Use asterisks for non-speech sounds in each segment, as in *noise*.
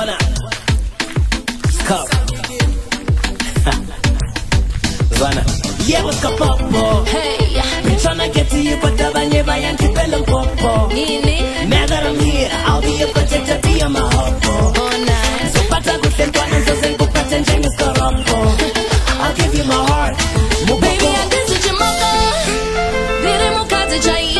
Wanna Cup *laughs* Zana Yeah, what's up, popo? Hey, tryna get to you, but abanye bayantipela popo. Nini? Now that I'm here, I'll be a protector, be my hopo. Oh, nice. Zopata kuhle ntwana nzozenguphathe njengeskorobho I'll give you my heart. Baby, I Muboko andizi chimoko. Ndiri mukadzi chaiye, ndosiyana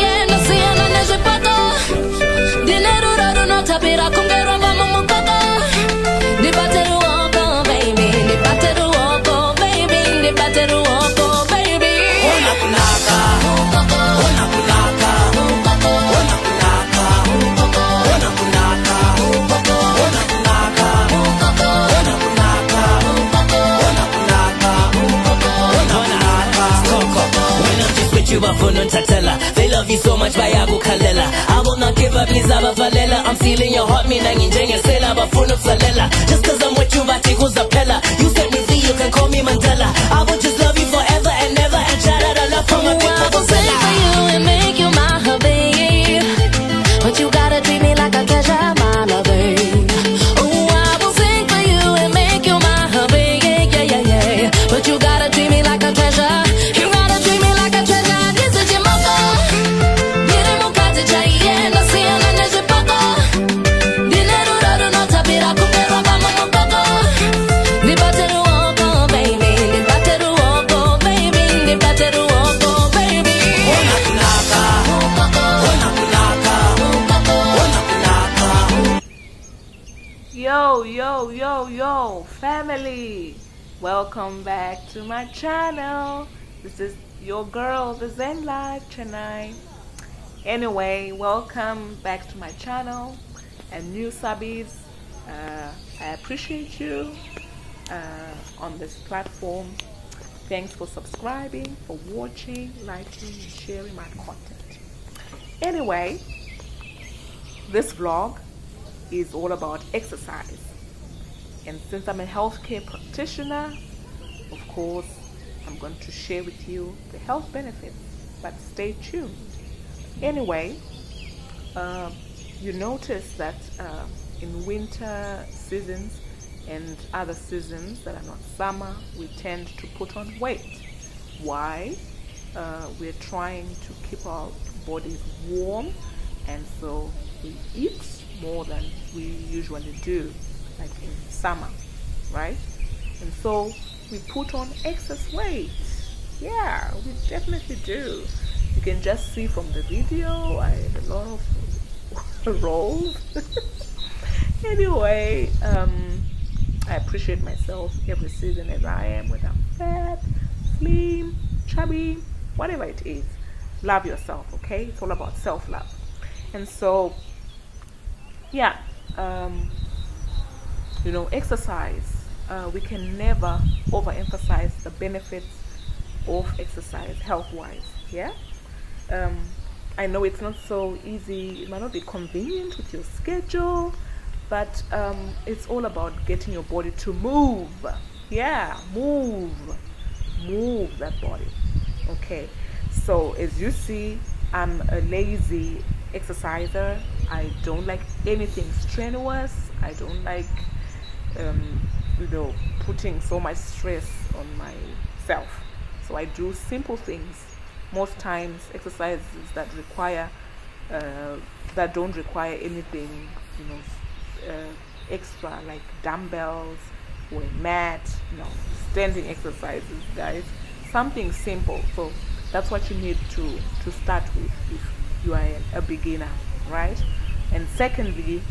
So much, bayakukhalela I will not give up, ngizabavalela I'm stealing your heart, mina nginjengesela Bafuna ukusalela Just cause I'm with you, bathi kuzaphela You set me free, you can call me Mandela. I will just family! Welcome back to my channel. This is your girl, the Zen Life Chennai. Anyway, welcome back to my channel and new subbies. Uh, I appreciate you uh, on this platform. Thanks for subscribing, for watching, liking, and sharing my content. Anyway, this vlog is all about exercise. And since I'm a healthcare practitioner, of course, I'm going to share with you the health benefits. But stay tuned. Anyway, um, you notice that uh, in winter seasons and other seasons that are not summer, we tend to put on weight. Why? Uh, we're trying to keep our bodies warm, and so we eat more than we usually do, like in summer, right? And so we put on excess weight. Yeah, we definitely do. You can just see from the video, I had a lot of *laughs* rolls. *laughs* anyway, um, I appreciate myself every season as I am, whether I'm fat, slim, chubby, whatever it is. Love yourself, okay? It's all about self love. And so, yeah, um, you know, exercise. Uh, we can never overemphasize the benefits of exercise health wise. Yeah. Um, I know it's not so easy. It might not be convenient with your schedule, but um, it's all about getting your body to move. Yeah, move, move that body. Okay. So as you see, I'm a lazy exerciser. I don't like anything strenuous. I don't like, um, you know, putting so much stress on myself. So I do simple things. Most times, exercises that require, uh, that don't require anything, you know, uh, extra like dumbbells or mat. know, standing exercises, guys. Something simple. So that's what you need to to start with if you are a beginner, right? And secondly,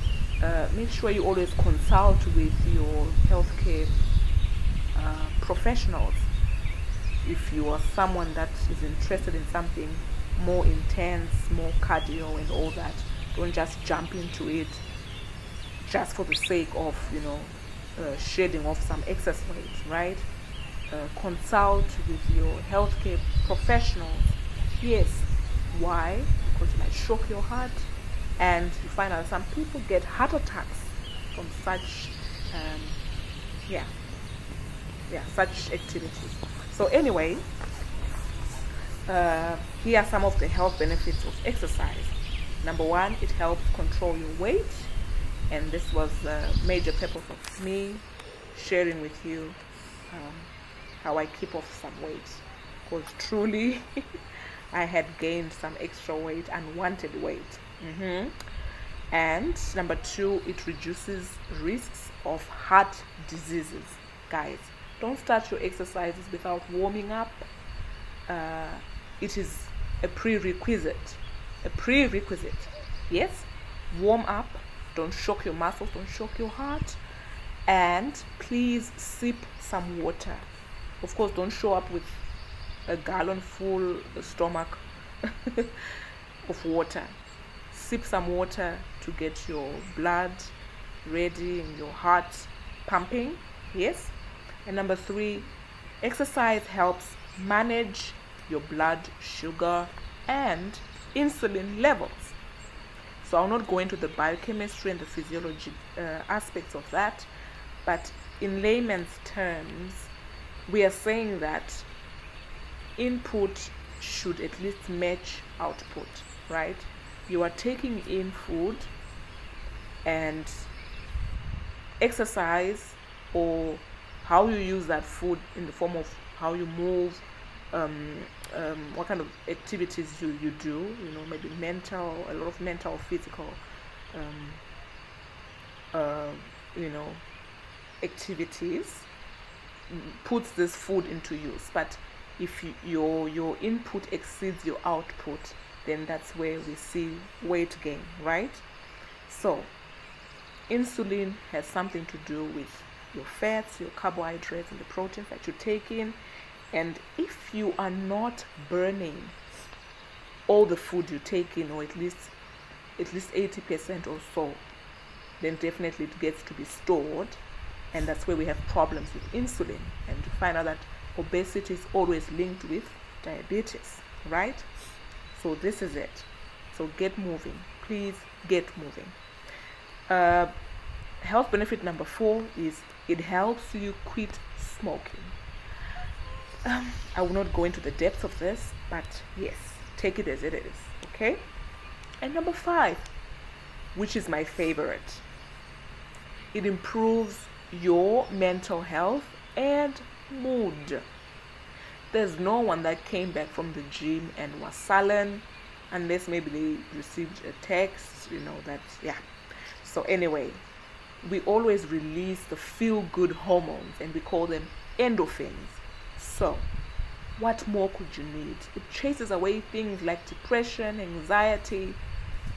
uh, make sure you always consult with your healthcare uh, professionals. If you are someone that is interested in something more intense, more cardio, and all that, don't just jump into it just for the sake of you know uh, shedding off some excess weight, right? Uh, consult with your healthcare professionals. Yes, why? Because it might shock your heart, and you find out some people get heart attacks from such, um, yeah, yeah, such activities. So anyway, uh, here are some of the health benefits of exercise. Number one, it helps control your weight. and this was the major purpose of me sharing with you um, how I keep off some weight because truly *laughs* I had gained some extra weight, unwanted weight. Hmm And number two, it reduces risks of heart diseases. Guys, don't start your exercises without warming up. Uh, it is a prerequisite. A prerequisite. Yes, warm up. Don't shock your muscles. Don't shock your heart. And please sip some water. Of course, don't show up with a gallon full stomach *laughs* of water. Sip some water to get your blood ready and your heart pumping. Yes. And number three, exercise helps manage your blood sugar and insulin levels. So I'll not go into the biochemistry and the physiology uh, aspects of that, but in layman's terms, we are saying that input should at least match output, right? You are taking in food and exercise or how you use that food in the form of how you move, um, um, what kind of activities you, you do, you know, maybe mental, a lot of mental, physical, um, uh, you know, activities puts this food into use. But if you, your your input exceeds your output, then that's where we see weight gain, right? So insulin has something to do with your fats, your carbohydrates, and the proteins that you take in. And if you are not burning all the food you take in, or at least at least 80% or so, then definitely it gets to be stored. And that's where we have problems with insulin. And you find out that obesity is always linked with diabetes, right? So this is it. So get moving. Please get moving. Uh, health benefit number four is it helps you quit smoking. Um, I will not go into the depth of this, but yes, take it as it is. Okay. And number five, which is my favorite, it improves your mental health and mood. There's no one that came back from the gym and was sullen unless maybe they received a text, you know, that, yeah. So, anyway, we always release the feel good hormones and we call them endorphins. So, what more could you need? It chases away things like depression, anxiety,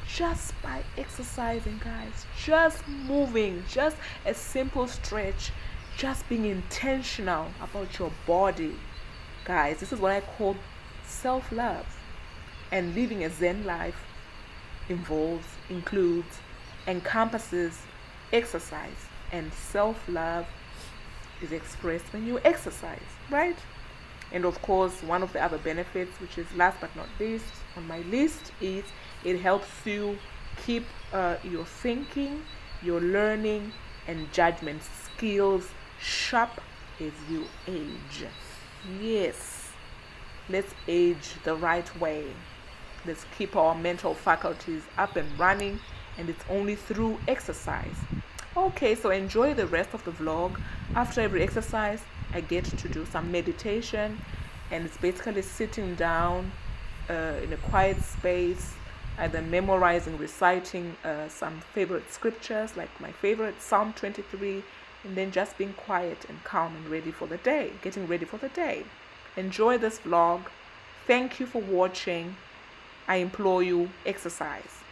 just by exercising, guys, just moving, just a simple stretch, just being intentional about your body. Guys, this is what I call self love. And living a Zen life involves, includes, encompasses exercise. And self love is expressed when you exercise, right? And of course, one of the other benefits, which is last but not least on my list, is it helps you keep uh, your thinking, your learning, and judgment skills sharp as you age. Yes, let's age the right way. Let's keep our mental faculties up and running, and it's only through exercise. Okay, so enjoy the rest of the vlog. After every exercise, I get to do some meditation, and it's basically sitting down uh, in a quiet space, either memorizing, reciting uh, some favorite scriptures, like my favorite Psalm 23, and then just being quiet and calm and ready for the day, getting ready for the day. Enjoy this vlog. Thank you for watching. I implore you, exercise.